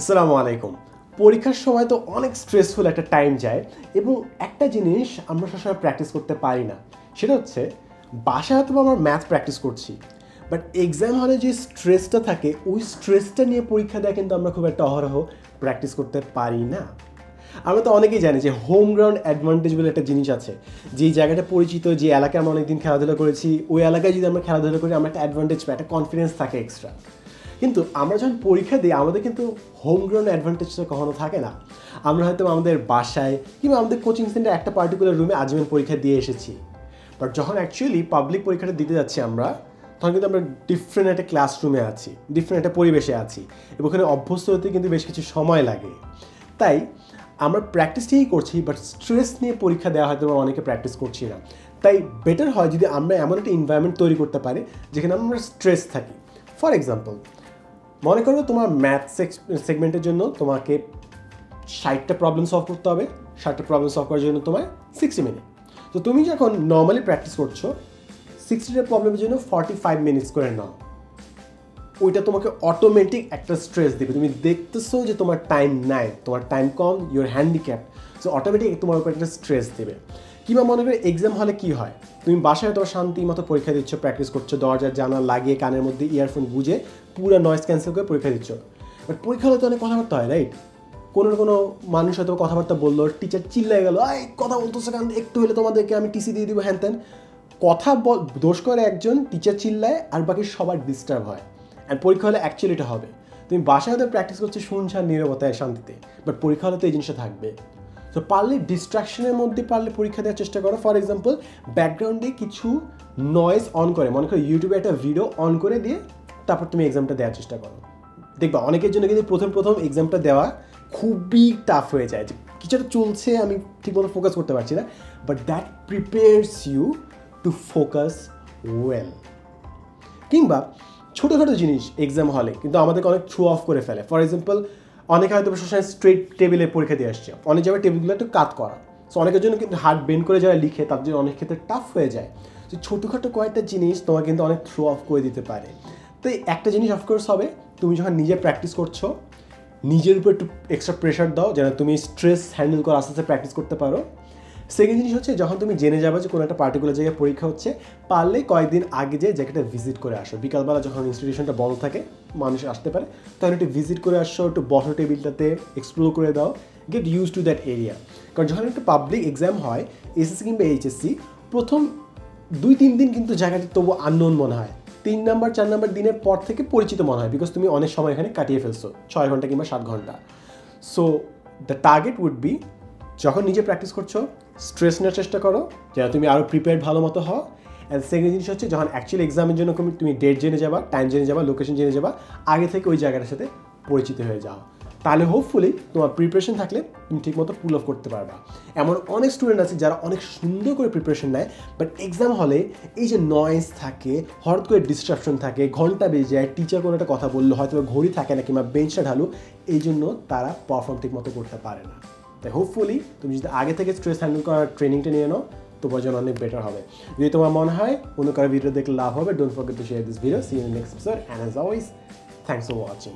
আসসালামু আলাইকুম। পরীক্ষার সময় তো অনেক স্ট্রেসফুল একটা টাইম যায় এবং একটা জিনিস আমরা সবসময় প্র্যাকটিস করতে পারি না। সেটা হচ্ছে, বাসায় হয়তো আমরা ম্যাথ প্র্যাকটিস করছি বাট এক্সাম হলে যে স্ট্রেসটা থাকে, ওই স্ট্রেসটা নিয়ে পরীক্ষা দেওয়া কিন্তু আমরা খুব একটা অহরহ প্র্যাকটিস করতে পারি না। আমরা তো অনেকেই জানি যে হোম গ্রাউন্ড অ্যাডভান্টেজ বলে একটা জিনিস আছে যে জায়গাটা পরিচিত, যে এলাকায় আমরা অনেকদিন খেলাধুলা করেছি, ওই এলাকায় যদি আমরা খেলাধুলা করি, আমরা একটা অ্যাডভান্টেজ পাই একটা কনফিডেন্স থাকে এক্সট্রা কিন্তু আমরা যখন পরীক্ষা দিই, আমাদের কিন্তু হোম গ্রাউন্ড অ্যাডভান্টেজটা কখনো থাকে না। আমরা হয়তো আমাদের বাসায় কিংবা আমাদের কোচিং সেন্টার একটা পার্টিকুলার রুমে আজীবন পরীক্ষা দিয়ে এসেছি। বাট যখন অ্যাকচুয়ালি পাবলিক পরীক্ষাটা দিতে যাচ্ছি আমরা, তখন কিন্তু আমরা ডিফারেন্ট একটা ক্লাসরুমে আছি ডিফারেন্ট একটা পরিবেশে আছি এবং ওখানে অভ্যস্ত হতে কিন্তু বেশ কিছু সময় লাগে। তাই আমরা প্র্যাকটিস ঠিকই করছি বাট স্ট্রেস নিয়ে পরীক্ষা দেওয়া হয়তো অনেকে প্র্যাকটিস করছি না। তাই বেটার হয় যদি আমরা এমন একটা এনভায়রনমেন্ট তৈরি করতে পারি, যেখানে আমরা স্ট্রেস থাকি। ফর এক্সাম্পল মনে করো তোমার ম্যাথ সেগমেন্টের জন্য তোমাকে ষাটটা প্রবলেম সলভ করতে হবে। ষাটটা প্রবলেম সলভ করার জন্য তোমার সিক্সটি মিনিট তো তুমি যখন নর্মালি প্র্যাকটিস করছ সিক্সটিটা প্রবলেমের জন্য ফর্টি ফাইভ মিনিটস করে নাও। ওইটা তোমাকে অটোমেটিক একটা স্ট্রেস দেবে। তুমি দেখতেছো যে তোমার টাইম নাই, তোমার টাইম কম ইউর হ্যান্ডিক্যাপ সো অটোমেটিক তোমার উপর একটা স্ট্রেস দেবে। কিংবা মনে করে এক্সাম হলে কি হয়? তুমি বাসায় তোমার শান্তি মতো পরীক্ষা দিচ্ছ প্র্যাকটিস করছ দরজার জানা লাগিয়ে কানের মধ্যে ইয়ারফোন গুজে পুরো নয়েজ ক্যান্সেল করে পরীক্ষা দিচ্ছ। বাট পরীক্ষা হলে তো অনেক কথাবার্তা হয় রাইট কোনো কোনো মানুষ হয়তো কথাবার্তা বলল টিচার চিল্লাই গেলো আই কথা বলতেছে কারণ একটু হলে তোমাদেরকে আমি টিসি দিয়ে দিব, হ্যান ত্যান। কথা দোষ করে একজন টিচার চিল্লায়, আর বাকি সবার ডিস্টার্ব হয়। অ্যান্ড পরীক্ষা হলে অ্যাকচুয়ালি এটা হবে। তুমি বাসায় হয়তো প্র্যাকটিস করছ শুনছান নিরবতায়, শান্তিতে। বাট পরীক্ষা হলে তো এই জিনিসটা থাকবে। তো পারলে ডিস্ট্রাকশনের মধ্যে পারলে পরীক্ষা দেওয়ার চেষ্টা করো। ফর এক্সাম্পল ব্যাকগ্রাউন্ডে কিছু নয়েজ অন করে। মনে করো ইউটিউবে একটা ভিডিও অন করে দিয়ে তারপর তুমি এক্সামটা দেওয়ার চেষ্টা করো। দেখবা, অনেকের জন্য কিন্তু প্রথম প্রথম এক্সামটা দেওয়া খুবই টাফ হয়ে যায়। কিছুটা চলছে, আমি ঠিকমতো ফোকাস করতে পারছি না। But that prepares you to focus well কিংবা ছোটোখাটো জিনিস এক্সাম হলে কিন্তু আমাদেরকে অনেক থ্রু অফ করে ফেলে। ফর এক্সাম্পল অনেকে হয়তো সবসময় স্ট্রেট টেবিলে পরীক্ষা দিয়ে আসছে। অনেক জায়গায় টেবিলগুলো একটু কাত করা। সো অনেকের জন্য কিন্তু হার্ট বেন করে যারা লিখে তার জন্য অনেক ক্ষেত্রে টাফ হয়ে যায়। তো ছোটোখাটো কয়েকটা জিনিস তোমার কিন্তু অনেক থ্রো অফ করে দিতে পারে। তো একটা জিনিস অফকোর্স হবে, তুমি যখন নিজে প্র্যাকটিস করছ, নিজের উপর একটু এক্সট্রা প্রেশার দাও, যেন তুমি স্ট্রেস হ্যান্ডেল করে আস্তে আস্তে প্র্যাকটিস করতে পারো। সেকেন্ড জিনিস হচ্ছে, যখন তুমি জেনে যাবে যে কোনো একটা পার্টিকুলার জায়গায় পরীক্ষা হচ্ছে, পারলে কয়েকদিন আগে যে জায়গাটা ভিজিট করে আসো। বিকালবেলা যখন ইনস্টিটিউশনটা বন্ধ থাকে, মানুষ আসতে পারে, তখন একটু ভিজিট করে আসো, একটু বসো টেবিলটাতে এক্সপ্লোর করে দাও get use to that area কারণ যখন একটা পাবলিক এক্সাম হয় এসএসসি কিংবা এইচএসসি প্রথম দুই, তিন দিন কিন্তু জায়গাটা তবু আননোন মনে হয়। তিন নাম্বার, চার নাম্বার দিনের পর থেকে পরিচিত মনে হয় বিকজ তুমি অনেক সময় এখানে কাটিয়ে ফেলছো, ছয় ঘণ্টা কিংবা সাত ঘণ্টা। So the target would be যখন নিজে প্র্যাকটিস করছ স্ট্রেস নেওয়ার চেষ্টা করো, যেন তুমি আরও প্রিপেয়ার ভালো মতো হও। অ্যান্ড সেকেন্ড জিনিস হচ্ছে, যখন অ্যাকচুয়ালি এক্সামের জন্য তুমি ডেট জেনে যাবা টাইম জেনে যাবা লোকেশন জেনে যাবা, আগে থেকে ওই জায়গাটার সাথে পরিচিত হয়ে যাও। তাহলে হোপফুলি তোমার প্রিপারেশন থাকলে তুমি ঠিকমতো পুল অফ করতে পারবা। এমন অনেক স্টুডেন্ট আছে যারা অনেক সুন্দর করে প্রিপারেশন নেয় বাট এক্সাম হলে এই যে নয়েজ থাকে, হঠাৎ করে ডিস্ট্রাকশন থাকে, ঘণ্টা বেজে যায় টিচার কোনো একটা কথা বলল হয়তো ঘড়ি থাকে না কিংবা বেঞ্চটা ঢালু এই জন্য তারা পারফর্ম ঠিকমতো করতে পারে না। তাই হোপফুলি তুমি যদি আগে থেকে স্ট্রেস হ্যান্ডেল করার ট্রেনিংটা নিয়ে নাও, তোমার জন্য অনেক বেটার হবে। যদি তোমার মনে হয় অন্য কারও ভিডিও দেখলে লাভ হবে don't forget to share this video see in next episode and as always thanks for watching